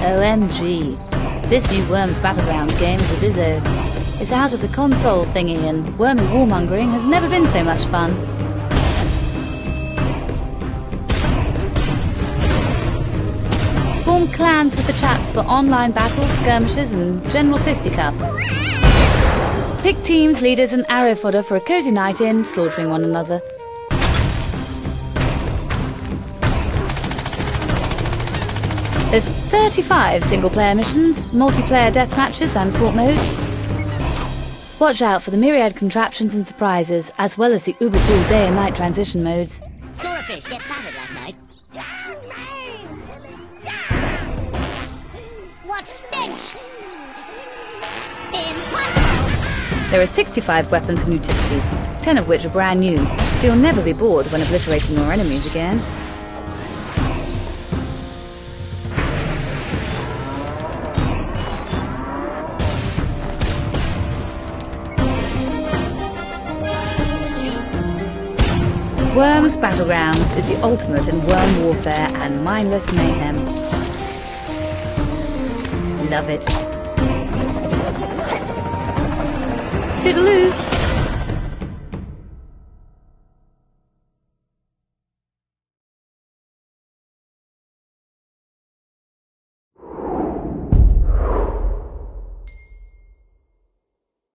OMG. This new Worms Battlegrounds game is a bizzo. It's out as a console thingy and wormy warmongering has never been so much fun. Form clans with the chaps for online battles, skirmishes and general fisticuffs. Pick teams, leaders and arrow fodder for a cosy night in, slaughtering one another. There's 35 single-player missions, multiplayer death matches and fort modes. Watch out for the myriad contraptions and surprises, as well as the uber cool day and night transition modes. Saw a fish get battered last night. What stench! Impossible! There are 65 weapons and utilities, 10 of which are brand new, so you'll never be bored when obliterating your enemies again. Worms Battlegrounds is the ultimate in worm warfare and mindless mayhem. Love it. Toodaloo!